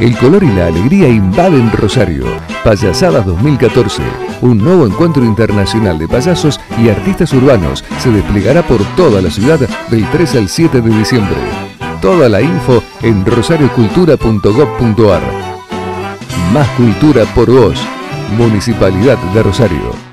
El color y la alegría invaden Rosario. Payasadas 2014. Un nuevo encuentro internacional de payasos y artistas urbanos se desplegará por toda la ciudad del 3 al 7 de diciembre. Toda la info en rosariocultura.gov.ar. Más cultura por vos. Municipalidad de Rosario.